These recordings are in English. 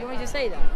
You want me to say that?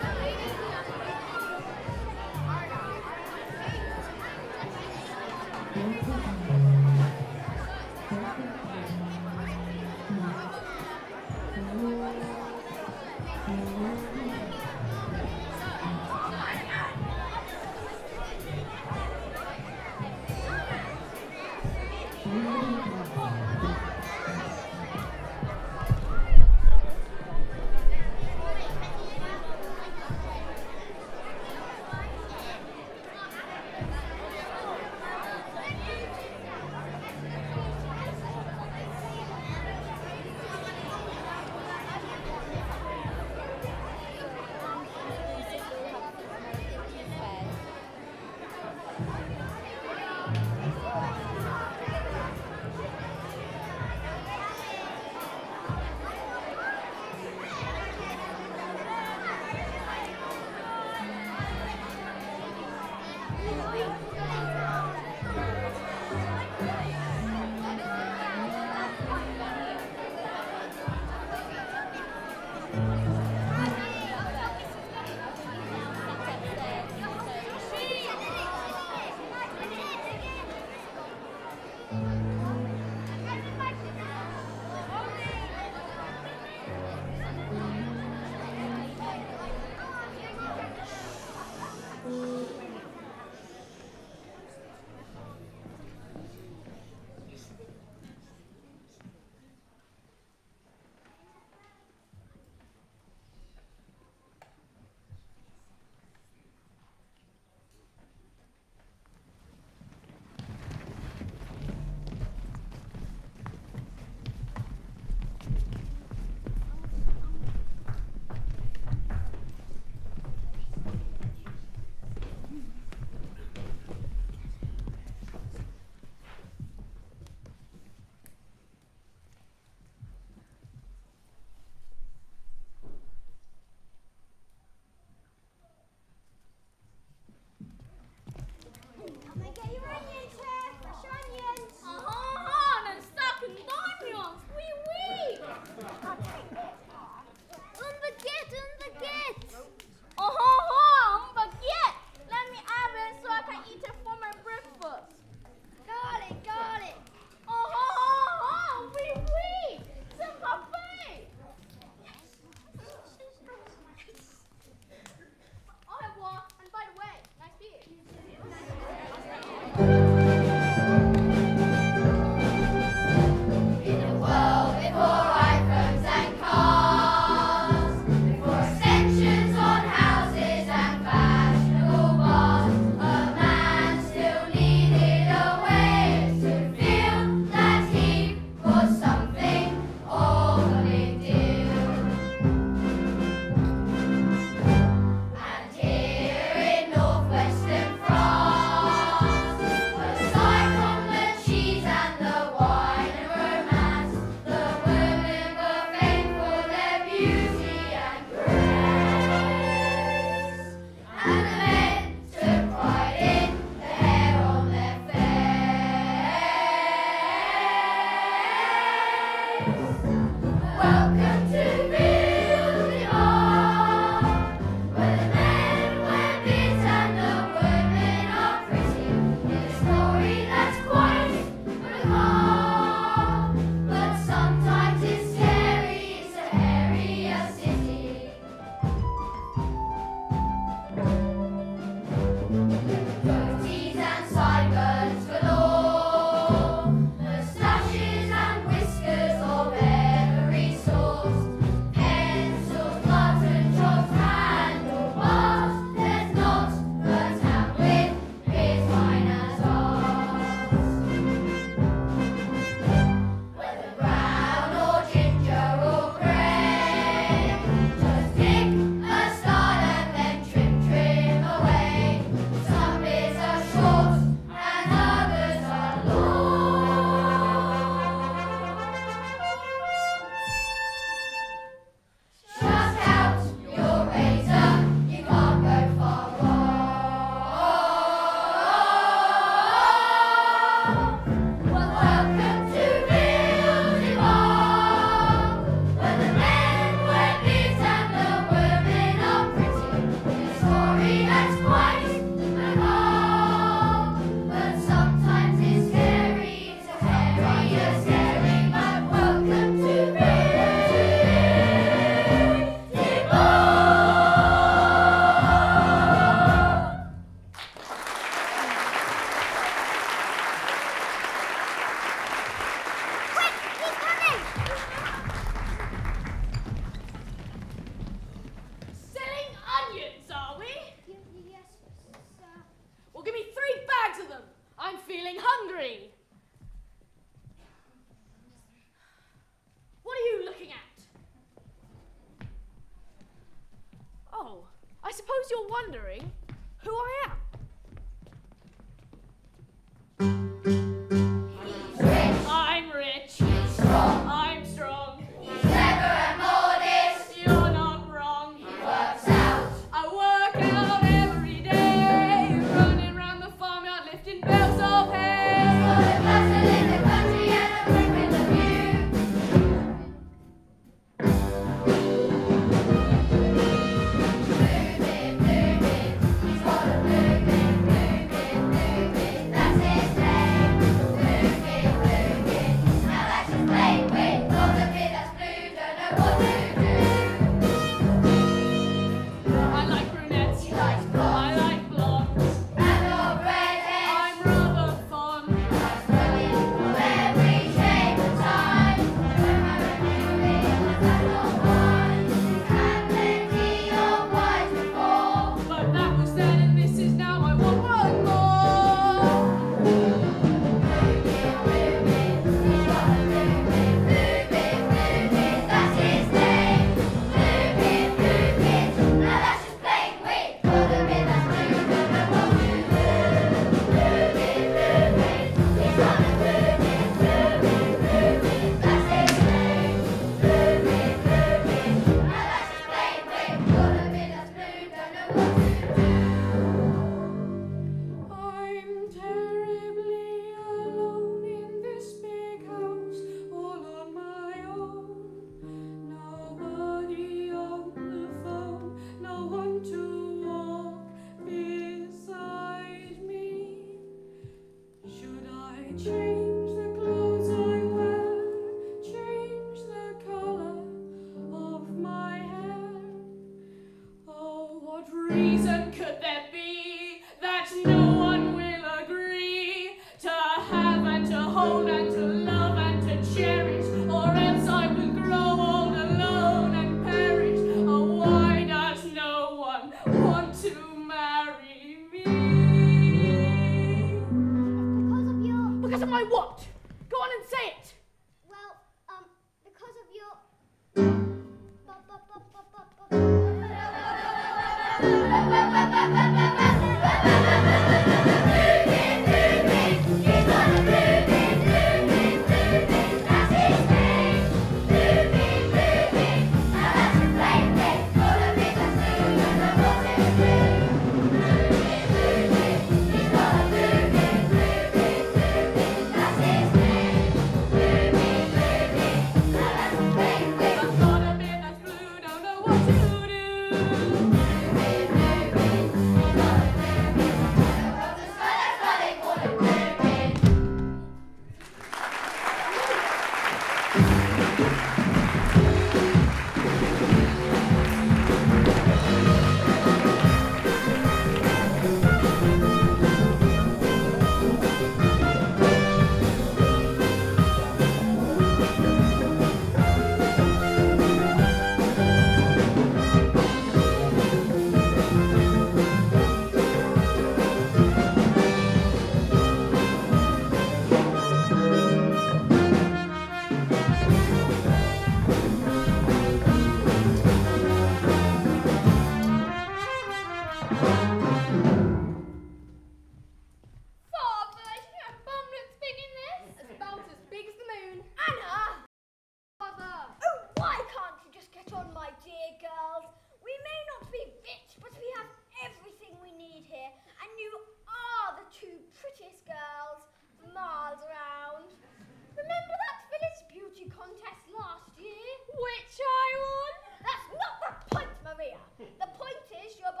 Is you're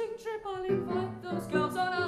hunting trip. I'll invite those girls on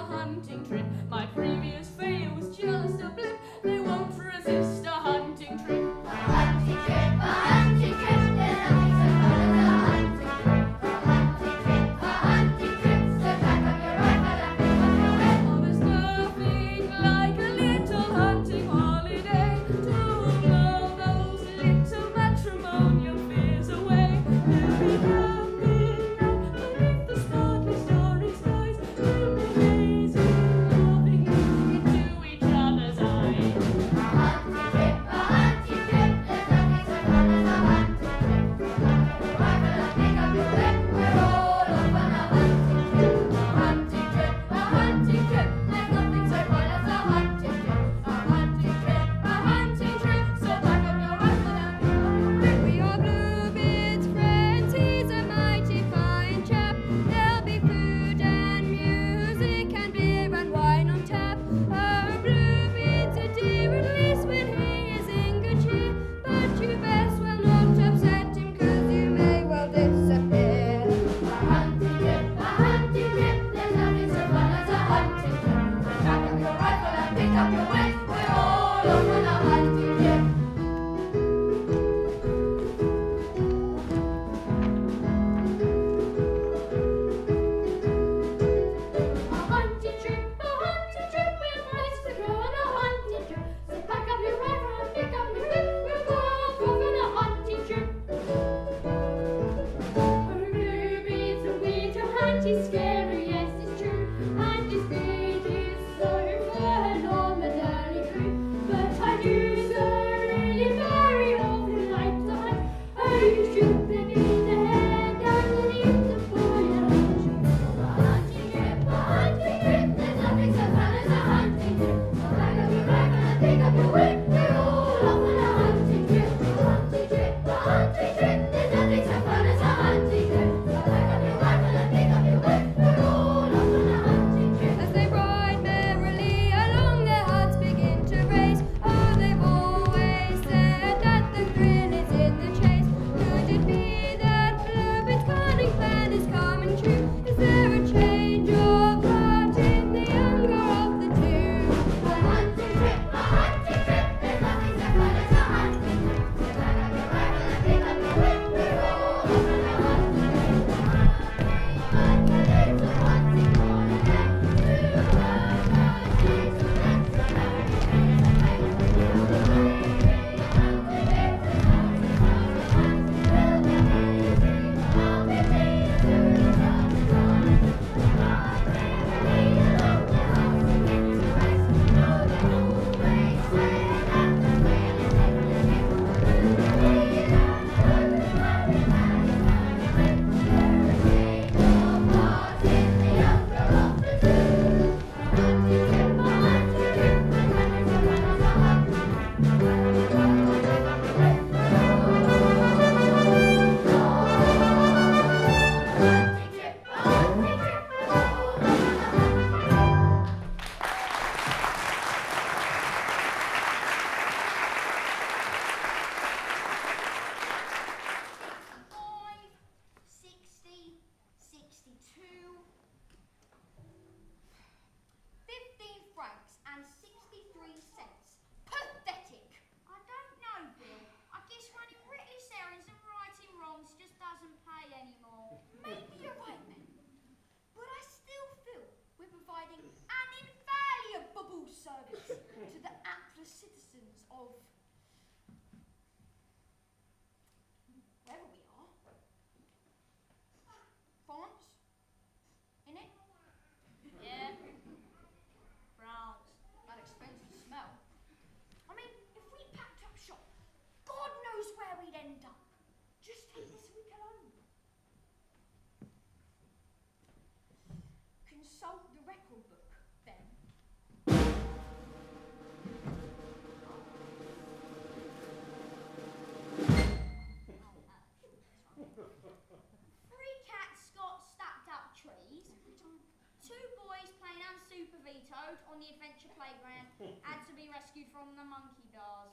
on the adventure playground had to be rescued from the monkey bars.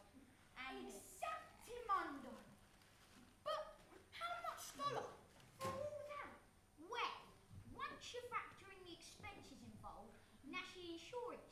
And Exactimundo! But how much dollar for all that? Well, once you factor in the expenses involved, national insurance,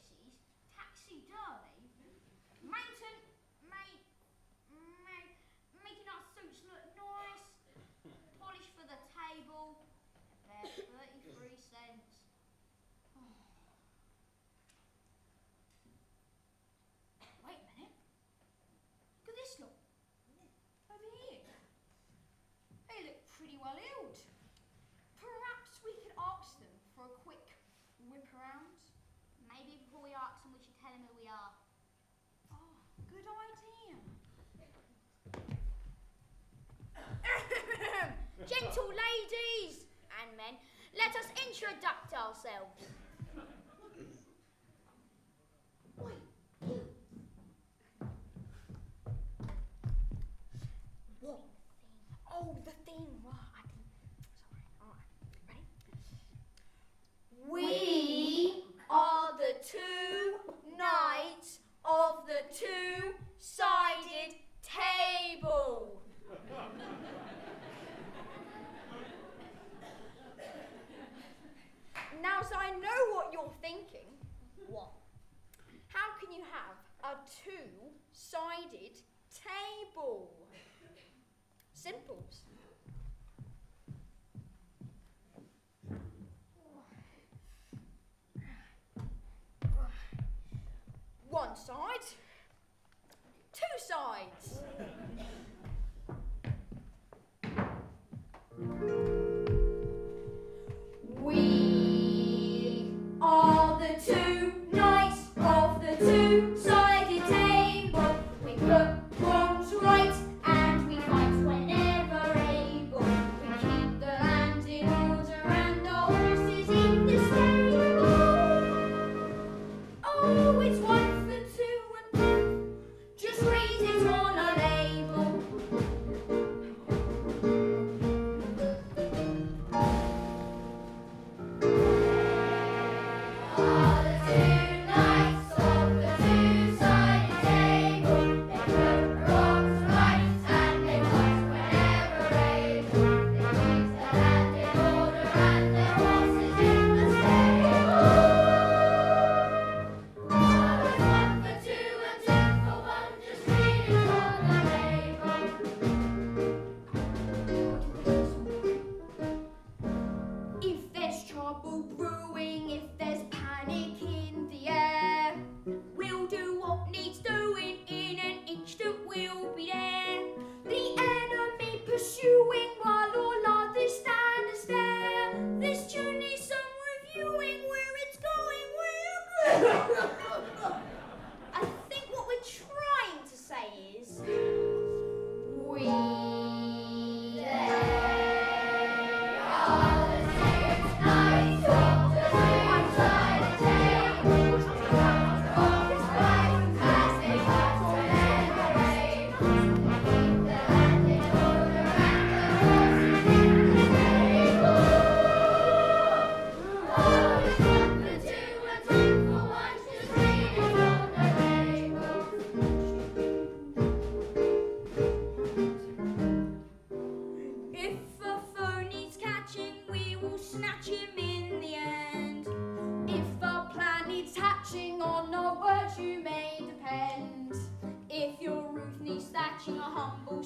Gentle ladies and men, let us introduce ourselves. What? Oh, the thing. Right. Sorry. All right. Ready? We are the two knights of the two-sided table. Now, so I know what you're thinking. What? How can you have a two sided table? Simples. One side, two sides. are the two knights of the two sides.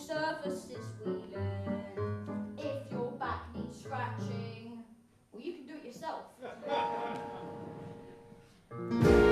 surfaces we learn. If your back needs scratching, well, you can do it yourself.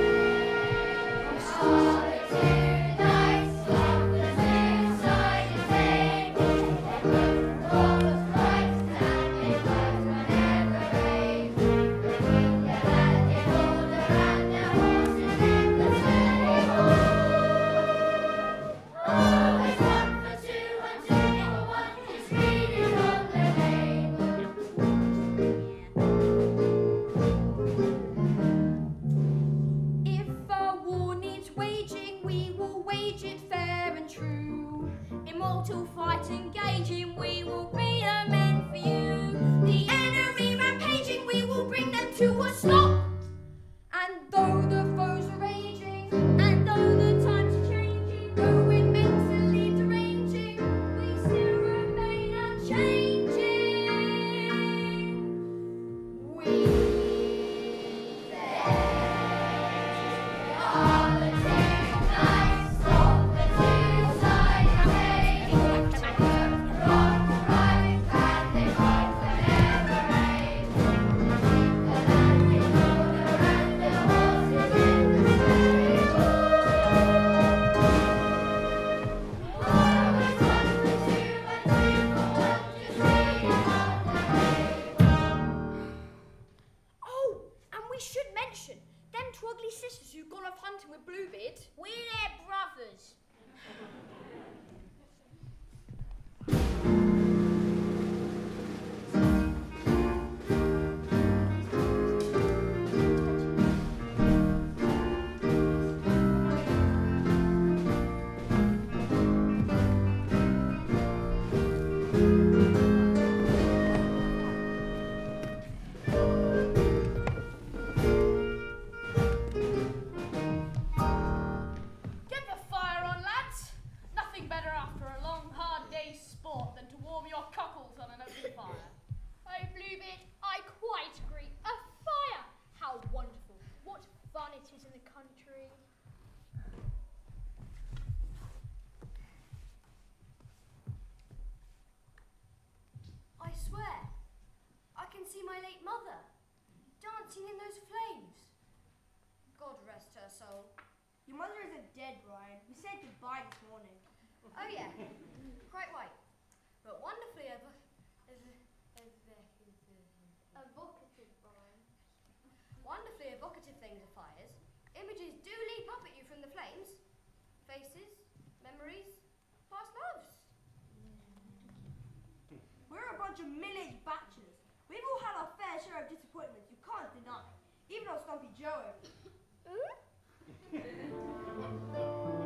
my late mother, dancing in those flames. God rest her soul. Your mother isn't dead, Ryan. We said goodbye this morning. oh, yeah. of disappointments you can't deny. Even old Stumpy Joe.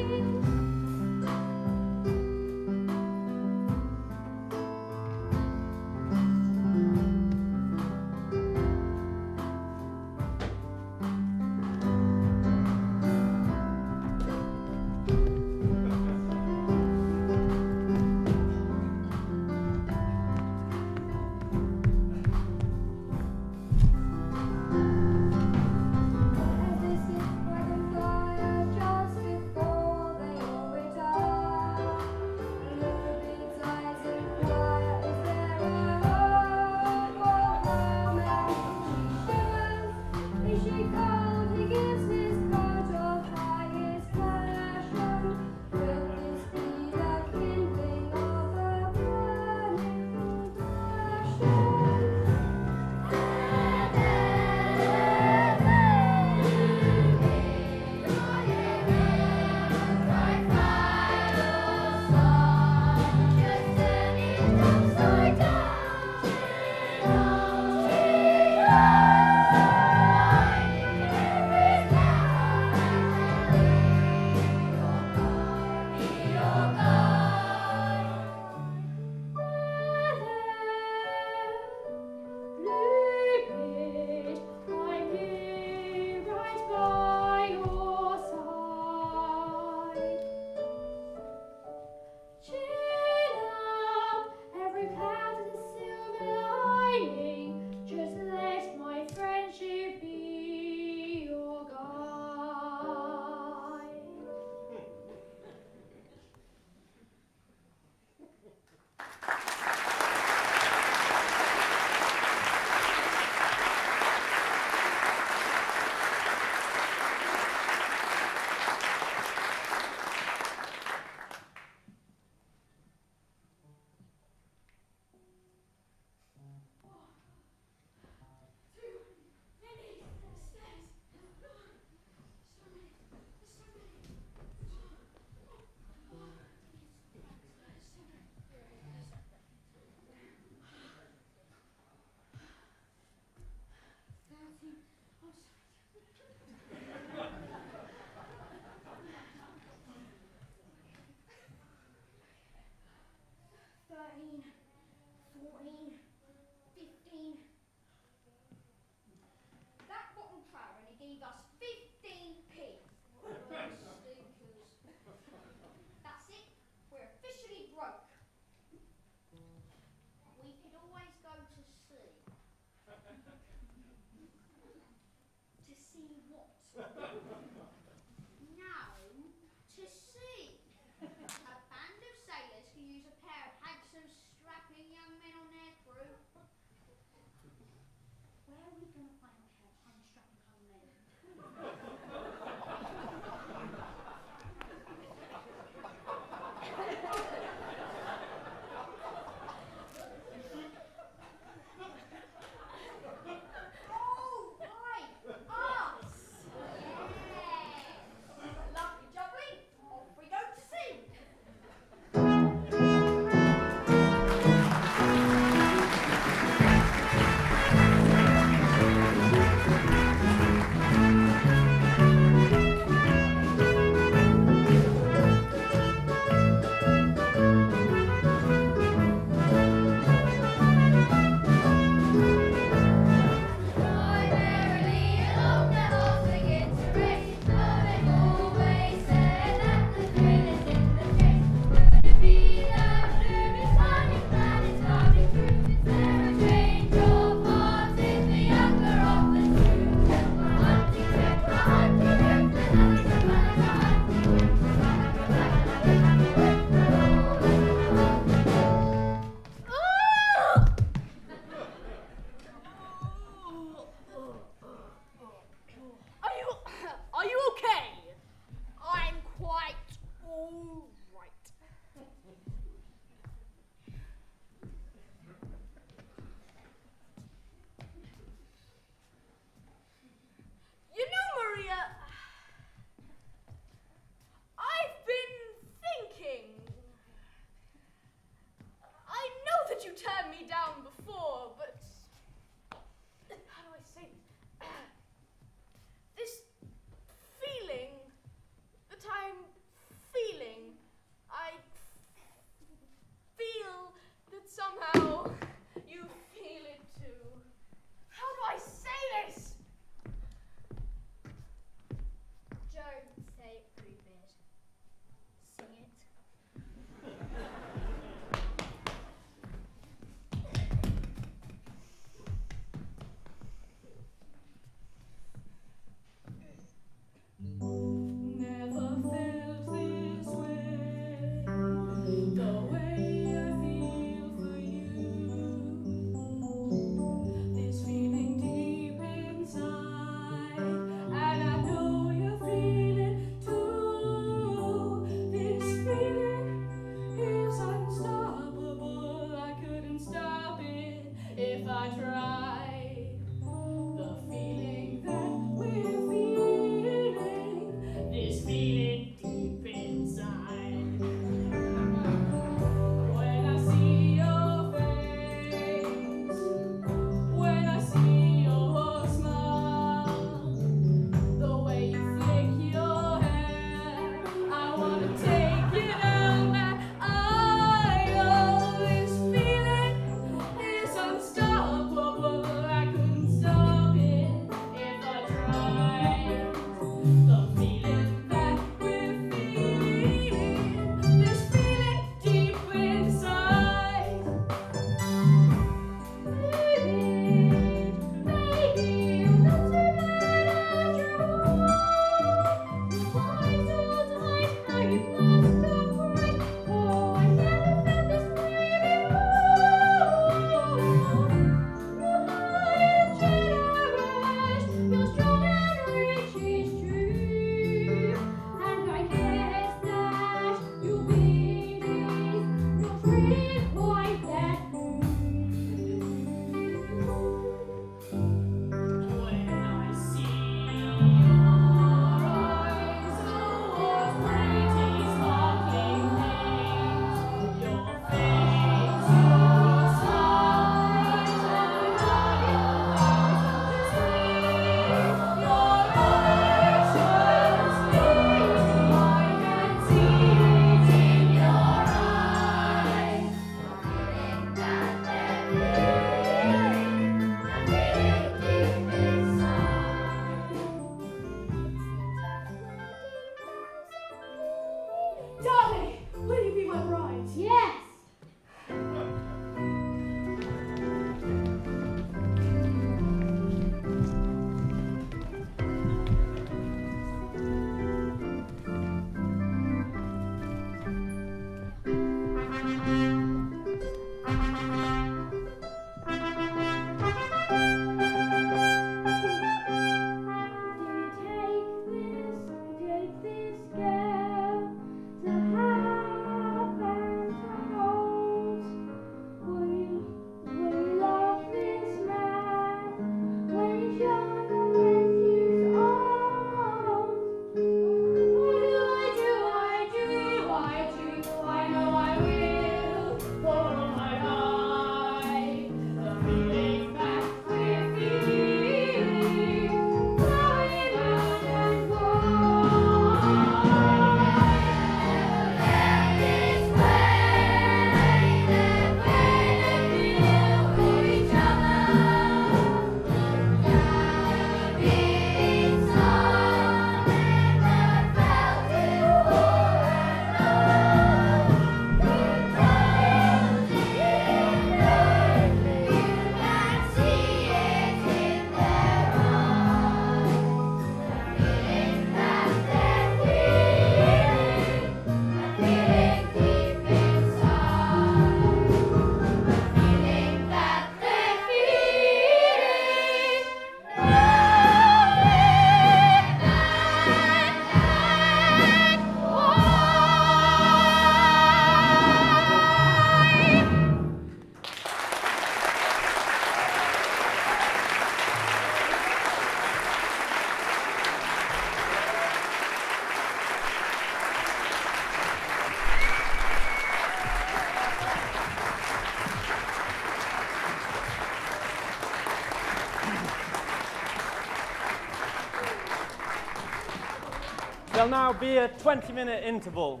There'll now be a 20 minute interval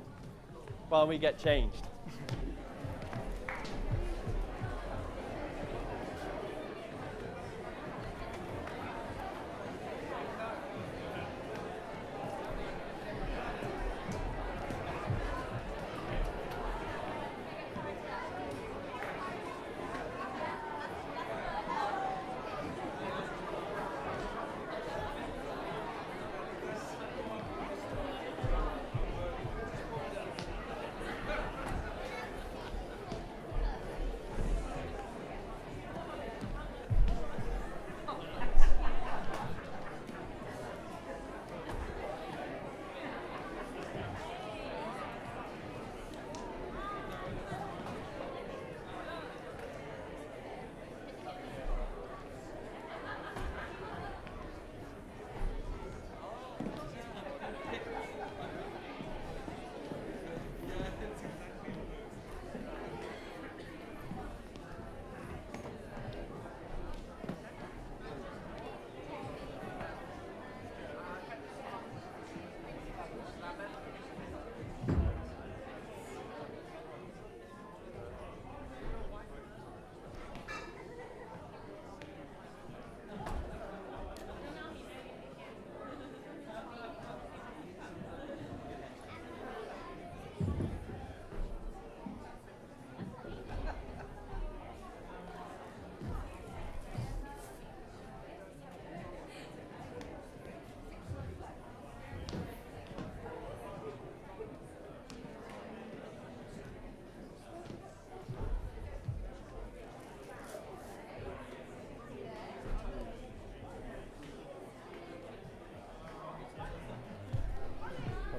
while we get changed.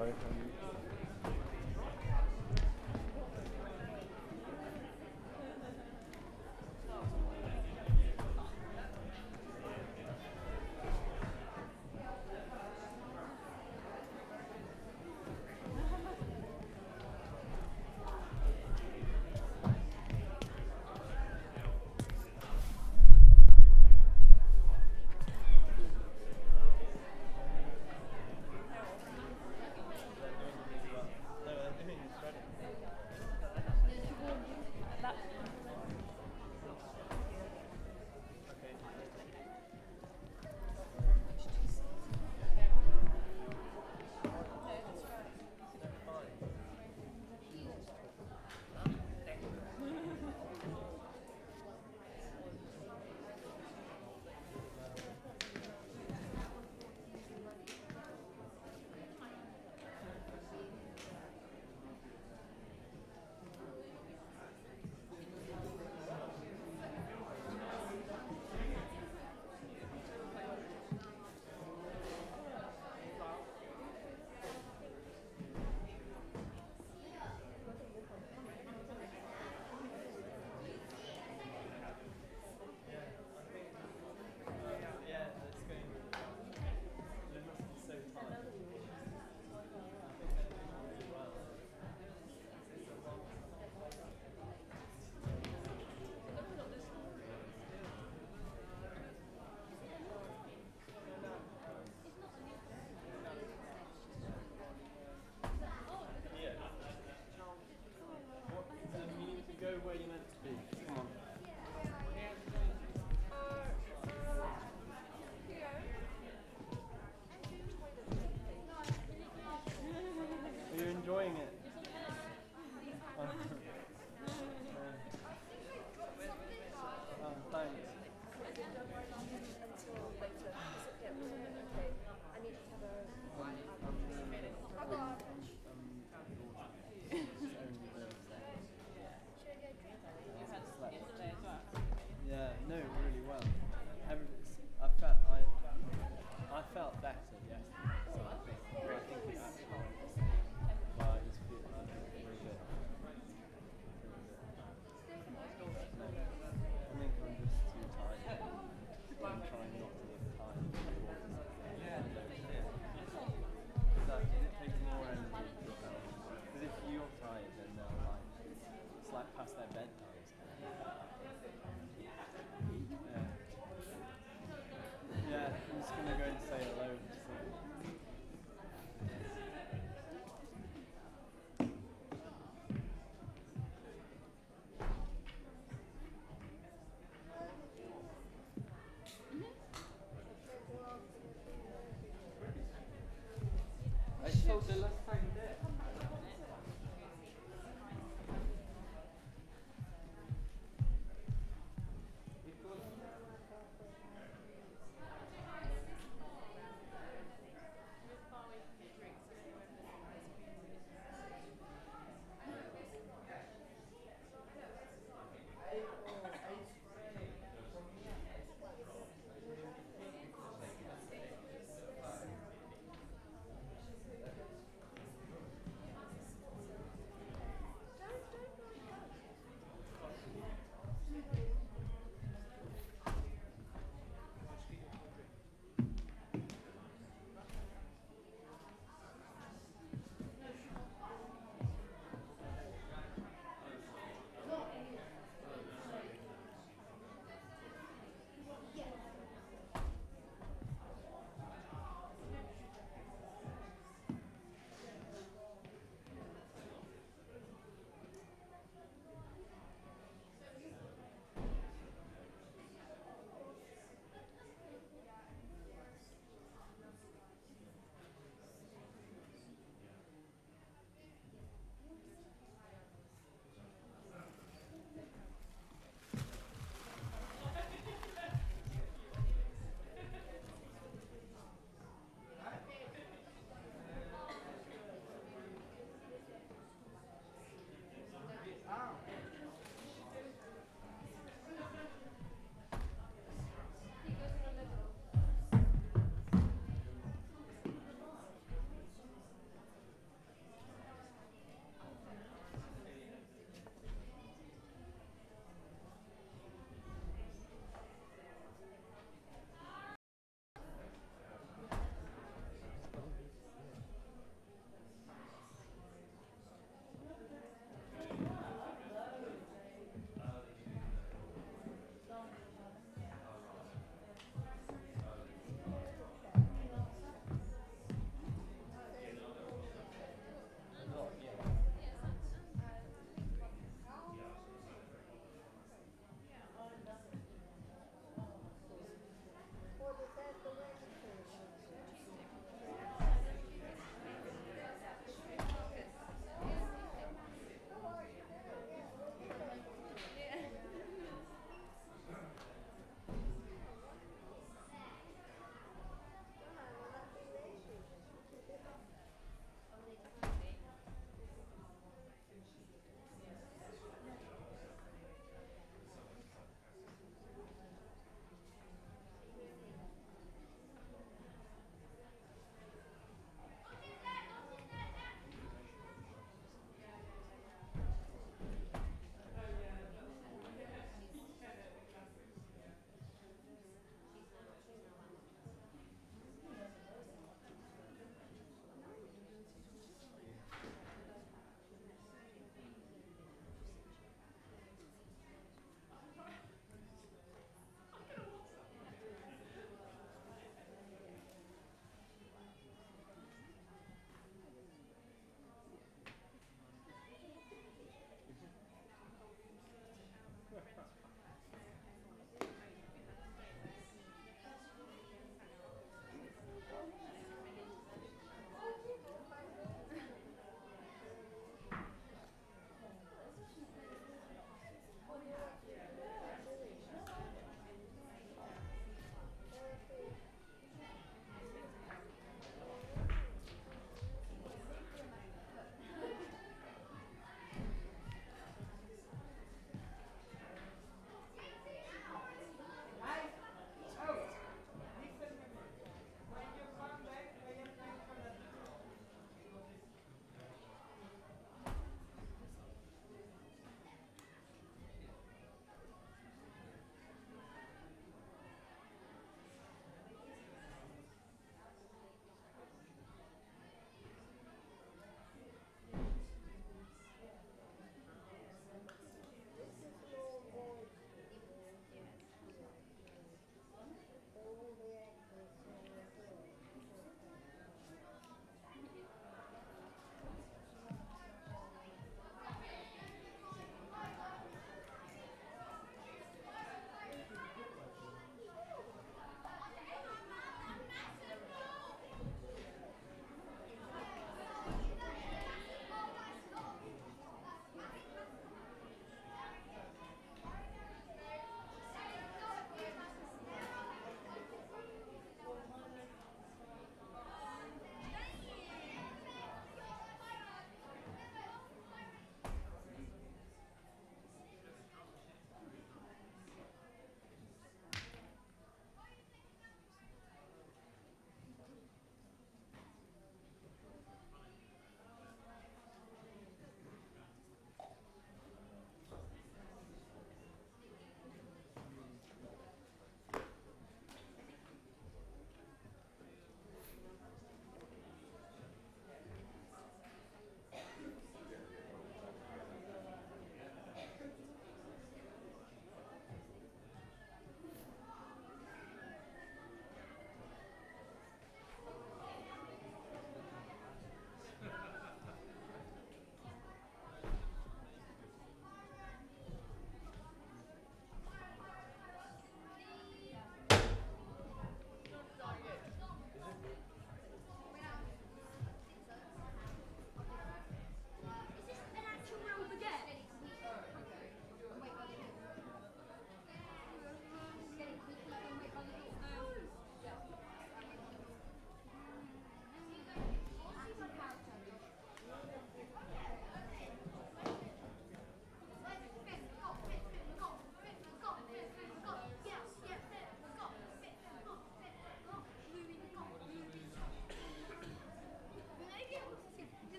right? cautelas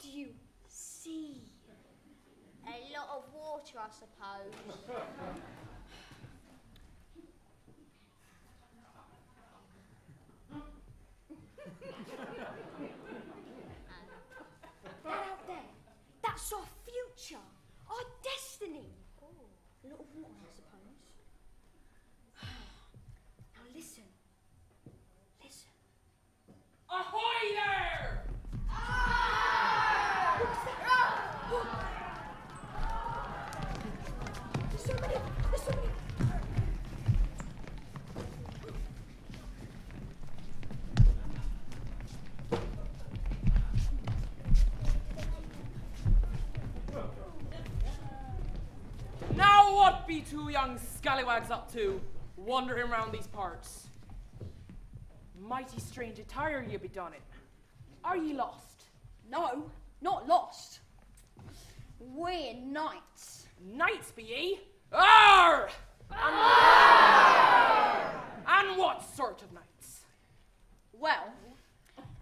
do you see? A lot of water, I suppose. young scallywags up to, wandering round these parts? Mighty strange attire ye be donning. Are ye lost? No, not lost. We're knights. Knights be ye? Arr! And, and what sort of knights? Well,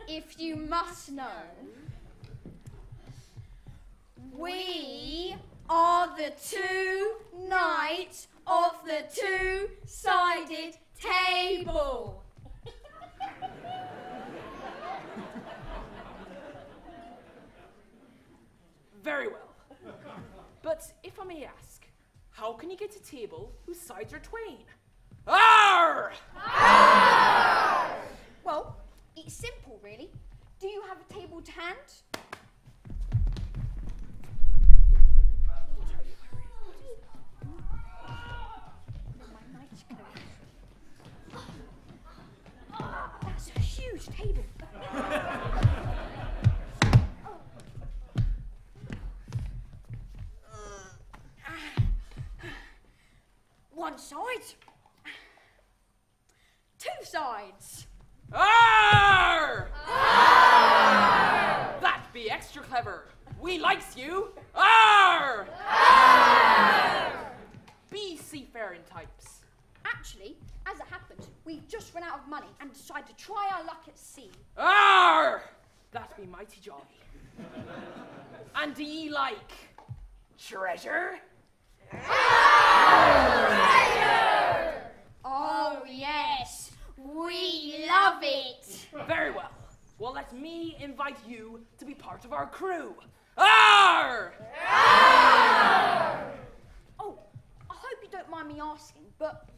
if you must know, we are the two knights of the two-sided table. Very well. But if I may ask, how can you get a table whose sides are twain? Arr! Well, it's simple, really. Do you have a table to hand? One side. Two sides. Arr! That be extra clever. We likes you. Arr! Be seafaring types. Actually, as it happened, we've just run out of money and decided to try our luck at sea. Arr! That be mighty jolly. and do ye like treasure? Oh, yes, we love it. Very well. Well, let me invite you to be part of our crew. Arr! Oh, I hope you don't mind me asking, but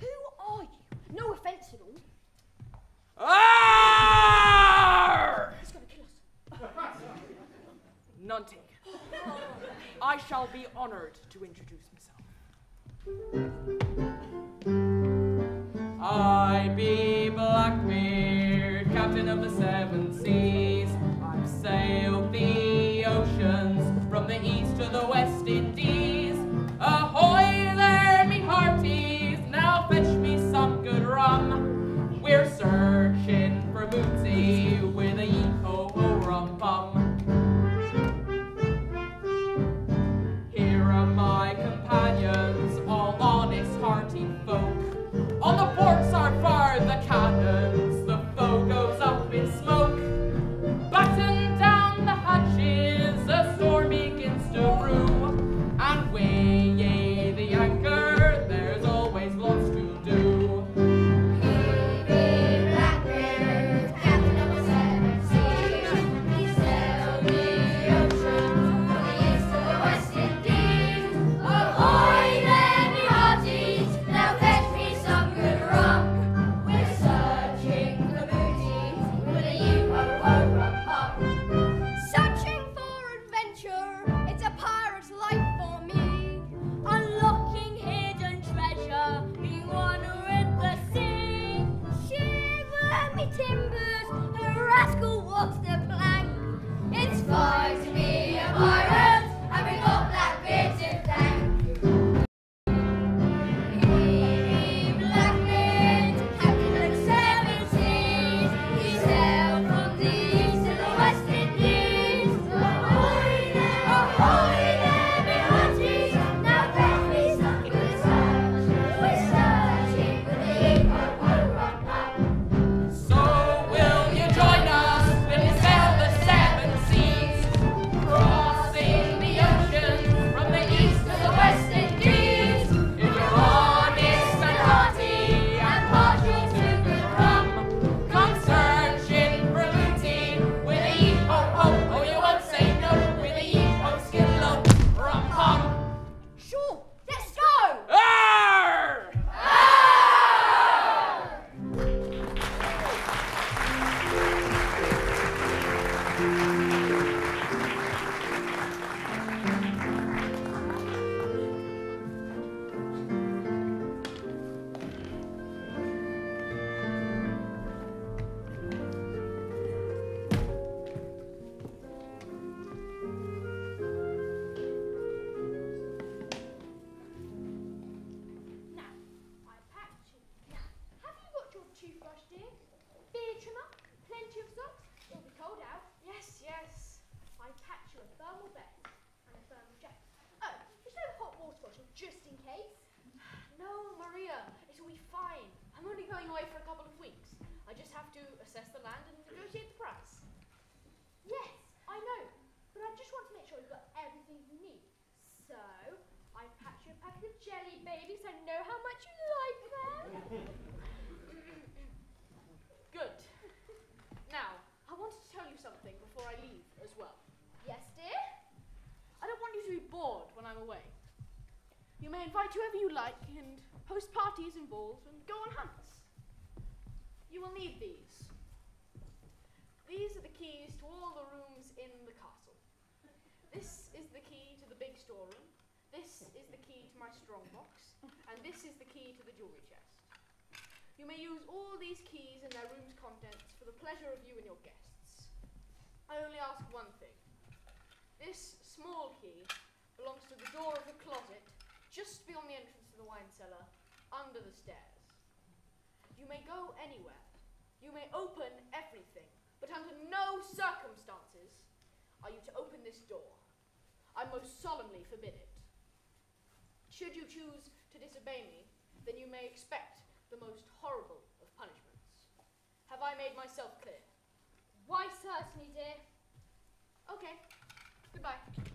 who are you? No offense at all. Arr! He's gonna kill us. None taken. I shall be honored to introduce myself. I be Blackbeard, captain of the seven seas. I've sailed the oceans from the east to the west Indies. Ahoy there, me hearties! Now fetch me some good rum. We're searching for bootsy away. You may invite whoever you like and host parties and balls and go on hunts. You will need these. These are the keys to all the rooms in the castle. This is the key to the big storeroom. This is the key to my strongbox. And this is the key to the jewelry chest. You may use all these keys and their room's contents for the pleasure of you and your guests. I only ask one thing. This small key belongs to the door of the closet just beyond the entrance to the wine cellar, under the stairs. You may go anywhere. You may open everything, but under no circumstances are you to open this door. I most solemnly forbid it. Should you choose to disobey me, then you may expect the most horrible of punishments. Have I made myself clear? Why, certainly, dear. Okay. Goodbye.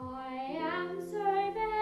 I am so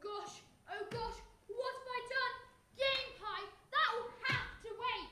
gosh, oh gosh, what have I done? Game pie, that will have to wait.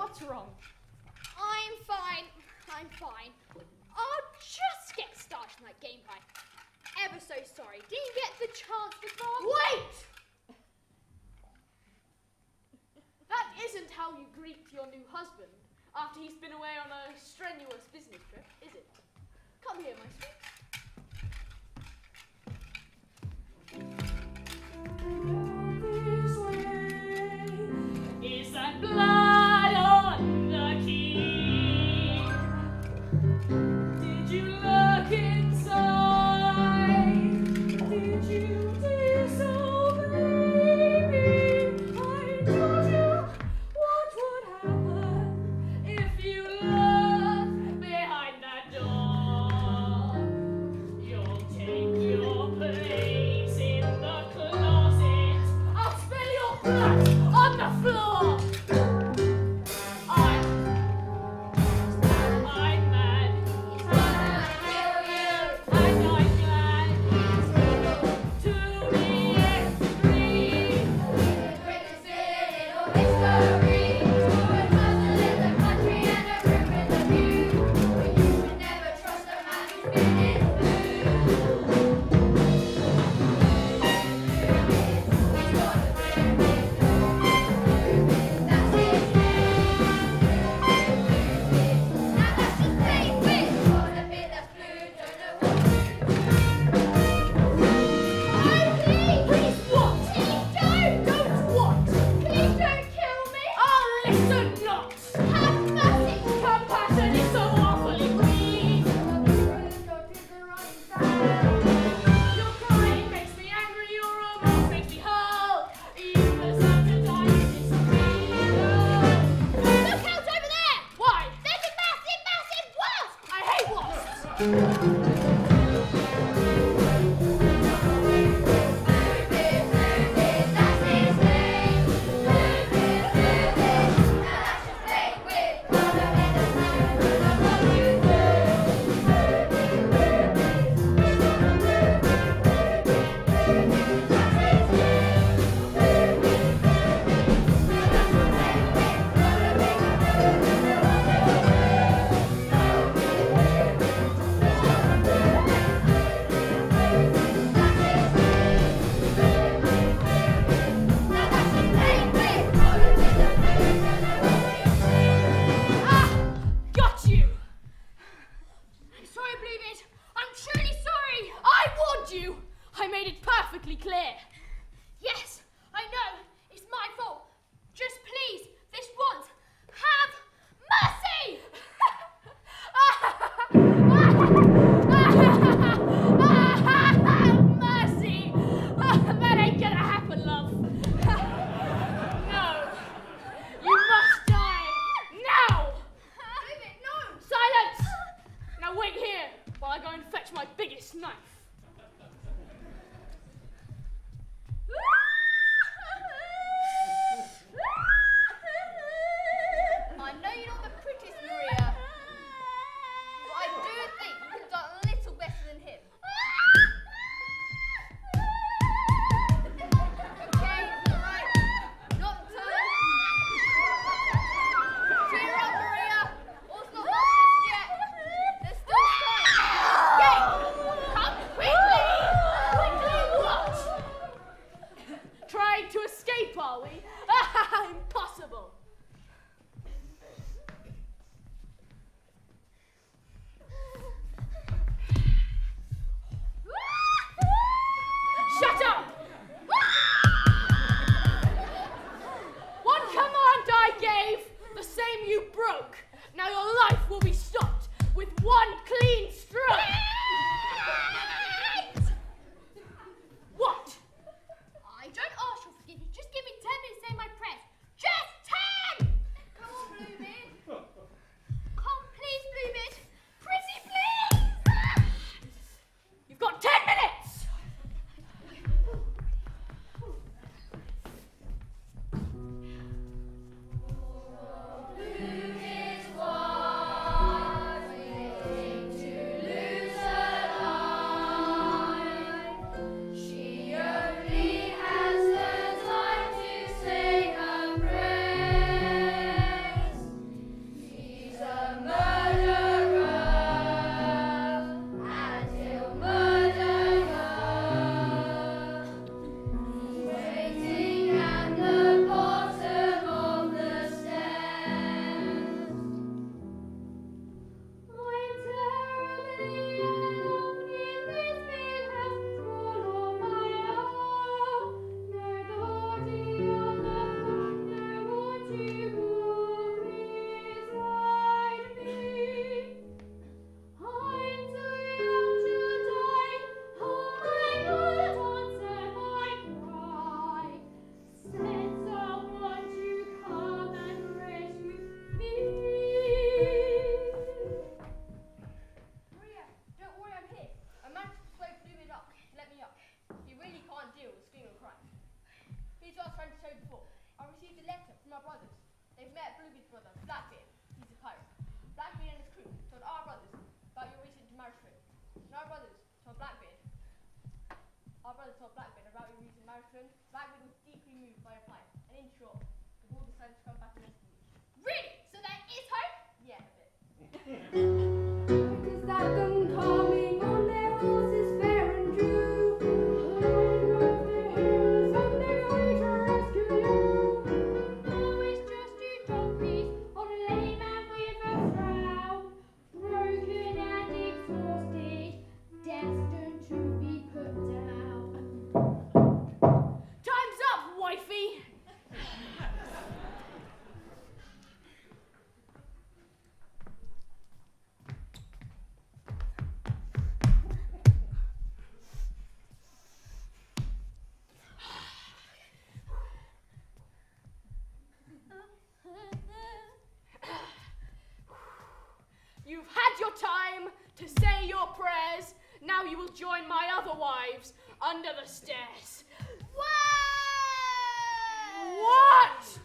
what's wrong. I'm fine. I'm fine. I'll just get started on that game pie. Ever so sorry. Didn't get the chance before. Wait! that isn't how you greet your new husband after he's been away on a strenuous business trip, is it? Come here, my sweet. Is that blood? Yeah. One time to say your prayers. Now you will join my other wives under the stairs. What? What?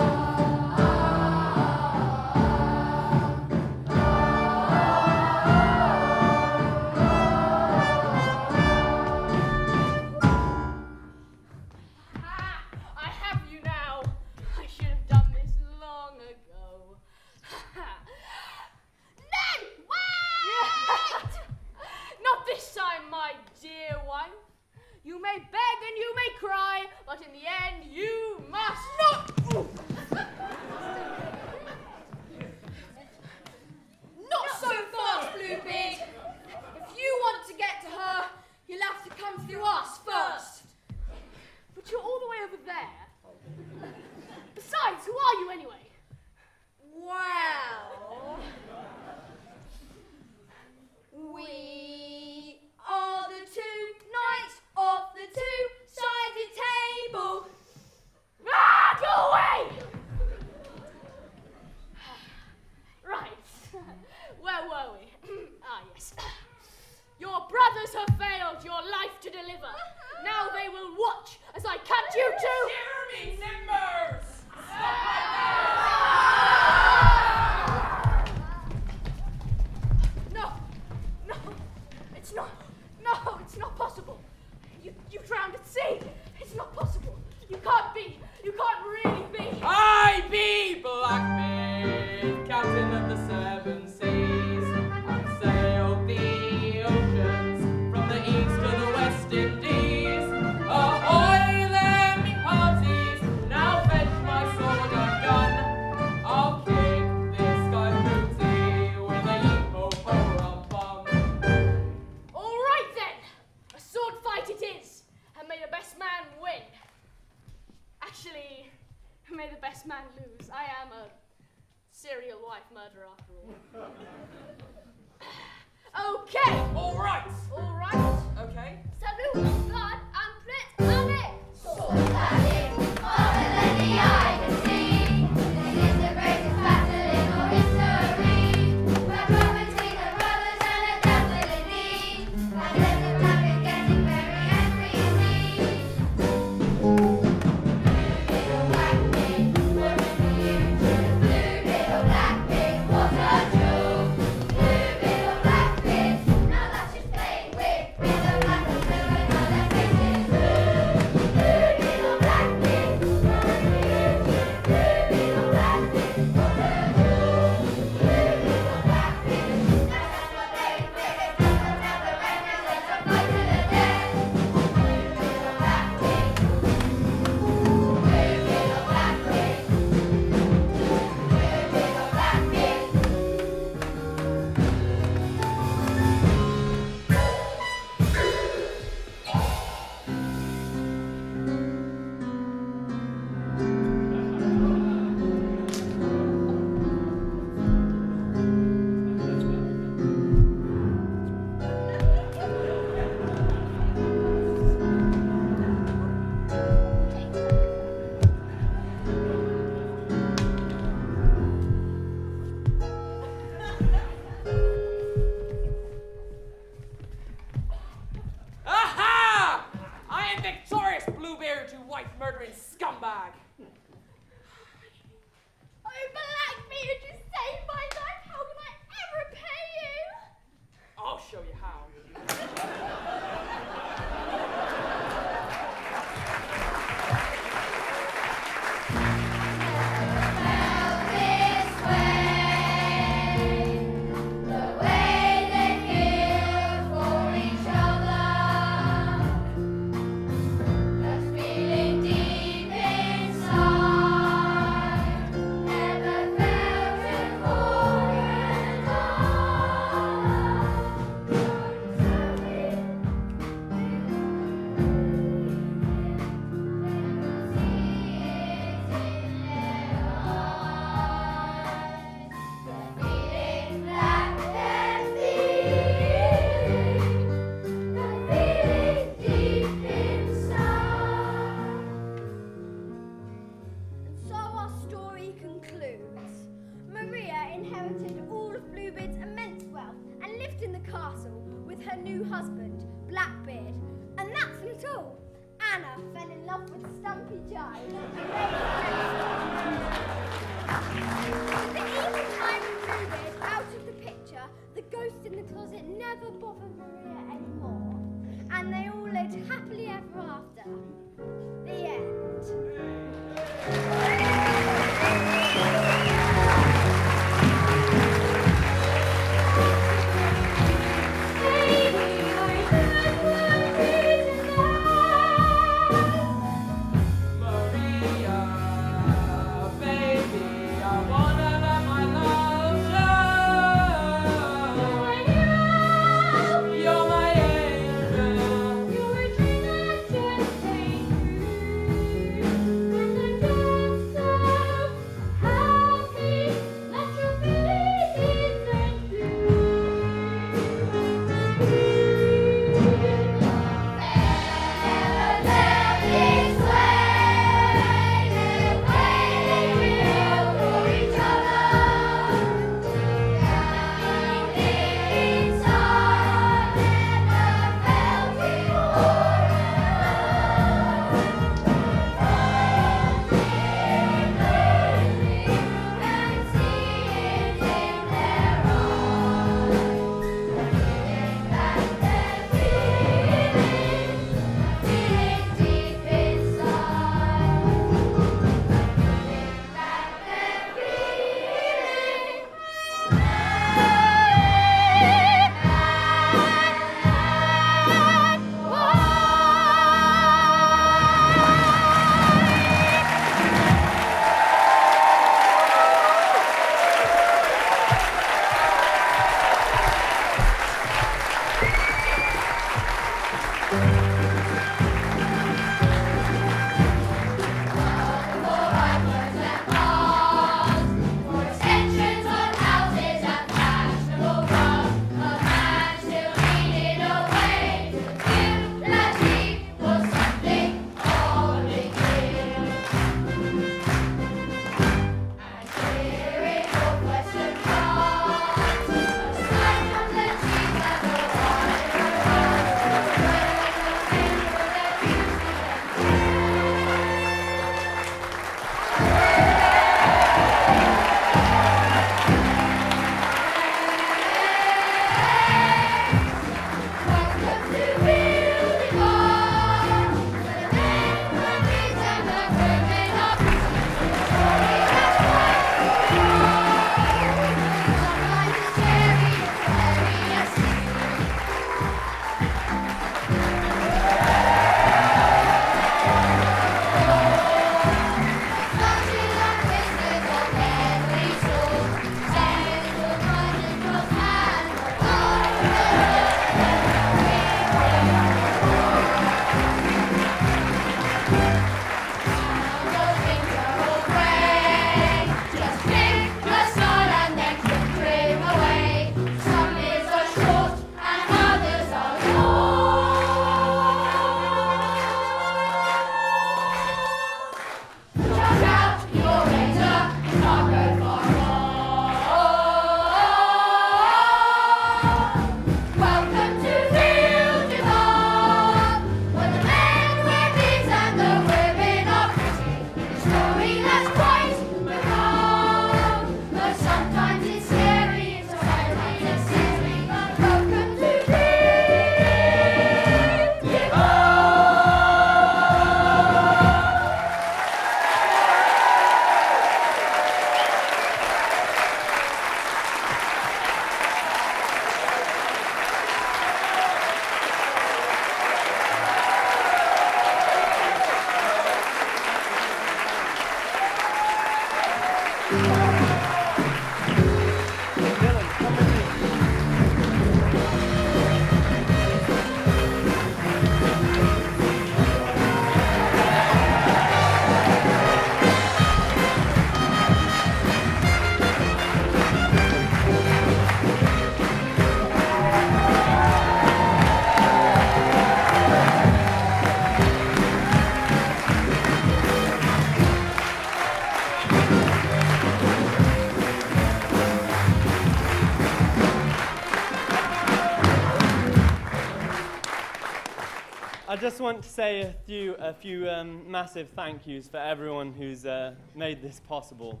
Just want to say a few, a few um, massive thank yous for everyone who's uh, made this possible.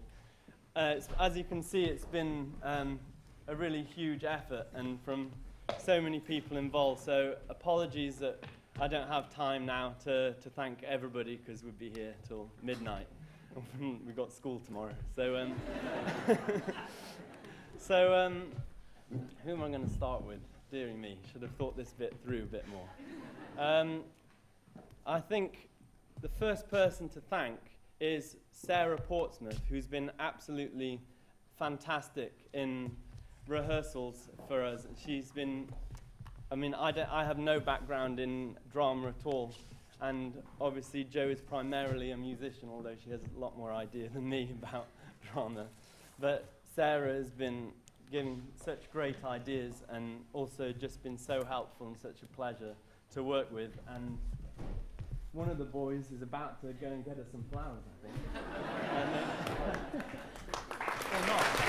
Uh, as you can see, it's been um, a really huge effort and from so many people involved. So apologies that I don't have time now to, to thank everybody because we'd be here till midnight. We've got school tomorrow. So, um, so um, who am I going to start with? Deary me, should have thought this bit through a bit more. Um, I think the first person to thank is Sarah Portsmouth, who's been absolutely fantastic in rehearsals for us. She's been, I mean, I, I have no background in drama at all. And obviously, Jo is primarily a musician, although she has a lot more idea than me about drama. But Sarah has been giving such great ideas and also just been so helpful and such a pleasure to work with. And one of the boys is about to go and get us some flowers, I think. and, uh, or not.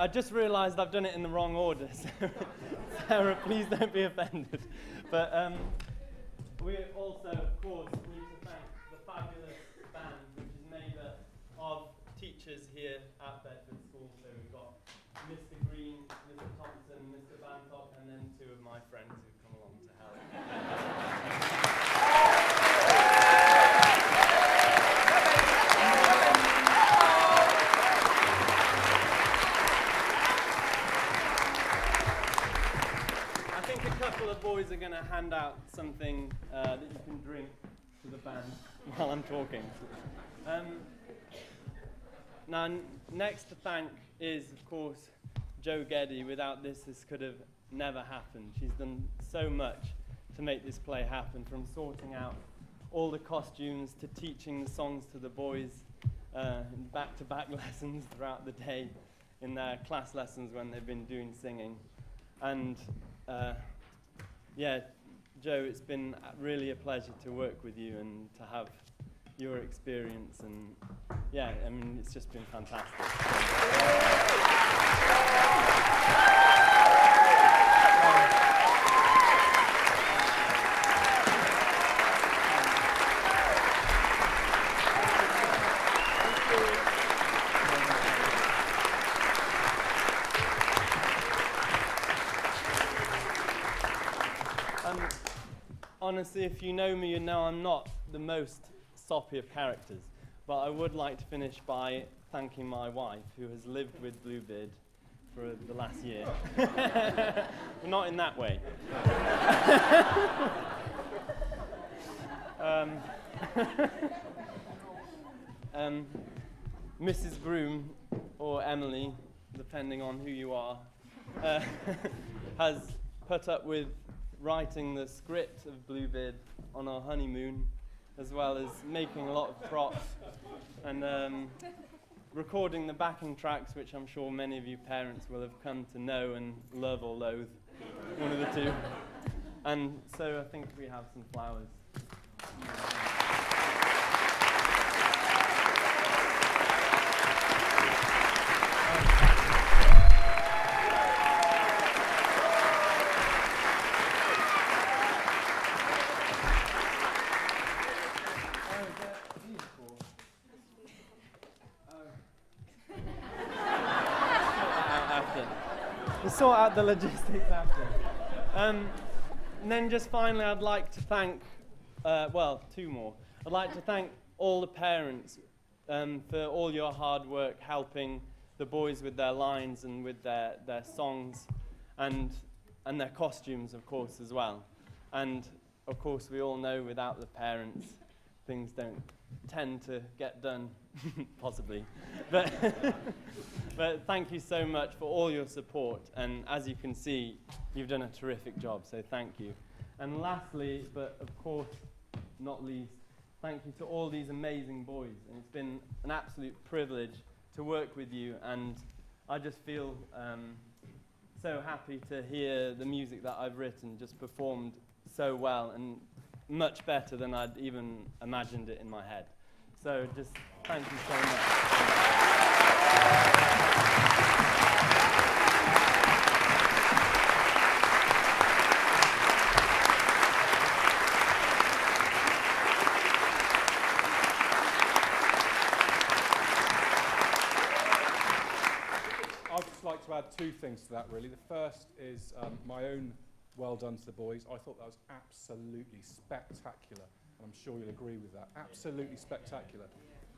I just realised I've done it in the wrong order. So Sarah, please don't be offended. But um, we also, of course, need to thank the fabulous band, which is made up of teachers here at Bedford to the band while I'm talking. Um, now, next to thank is, of course, Jo Geddy. Without this, this could have never happened. She's done so much to make this play happen, from sorting out all the costumes to teaching the songs to the boys uh, back-to-back lessons throughout the day in their class lessons when they've been doing singing. And uh, yeah, Jo, it's been really a pleasure to work with you and to have your experience. And yeah, I mean, it's just been fantastic. Um, honestly, if you know me, you know I'm not the most soppy of characters. But I would like to finish by thanking my wife, who has lived with Bluebeard for the last year. not in that way. um, um, Mrs. Groom, or Emily, depending on who you are, uh, has put up with writing the script of Bluebeard on our honeymoon, as well as making a lot of props and um, recording the backing tracks, which I'm sure many of you parents will have come to know and love or loathe, one of the two. And so I think we have some flowers. Sort out the logistics after. Um, and then just finally, I'd like to thank, uh, well, two more. I'd like to thank all the parents um, for all your hard work helping the boys with their lines and with their, their songs and, and their costumes, of course, as well. And of course, we all know without the parents, things don't tend to get done, possibly. But, but thank you so much for all your support. And as you can see, you've done a terrific job, so thank you. And lastly, but of course not least, thank you to all these amazing boys. And it's been an absolute privilege to work with you. And I just feel um, so happy to hear the music that I've written just performed so well and much better than I'd even imagined it in my head. So just thank you so much. I'd just like to add two things to that, really. The first is um, my own well done to the boys. I thought that was absolutely spectacular, and I'm sure you'll agree with that. Absolutely spectacular.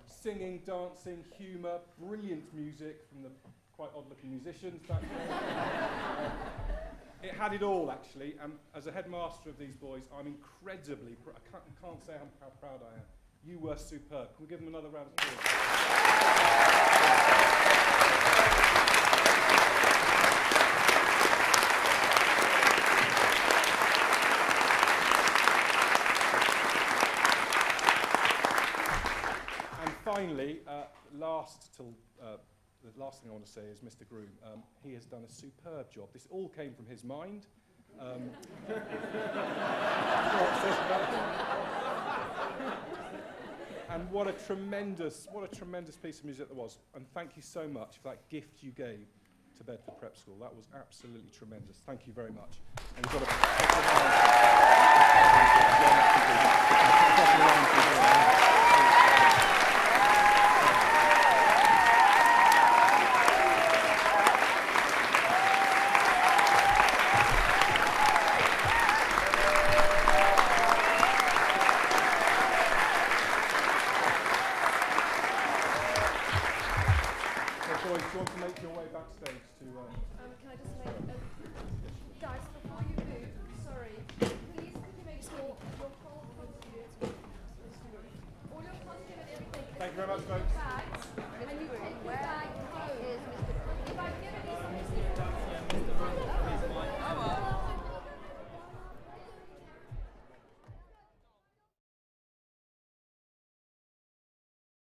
Singing, dancing, humour, brilliant music from the quite odd looking musicians back it had it all, actually, and as a headmaster of these boys, I'm incredibly pr- I can't, can't say how, how proud I am. You were superb. Can we give them another round of applause? And finally, uh, last till uh, the last thing I want to say is Mr. Groom. Um, he has done a superb job. This all came from his mind. Um, and what a tremendous, what a tremendous piece of music that was. And thank you so much for that gift you gave to Bedford Prep School. That was absolutely tremendous. Thank you very much.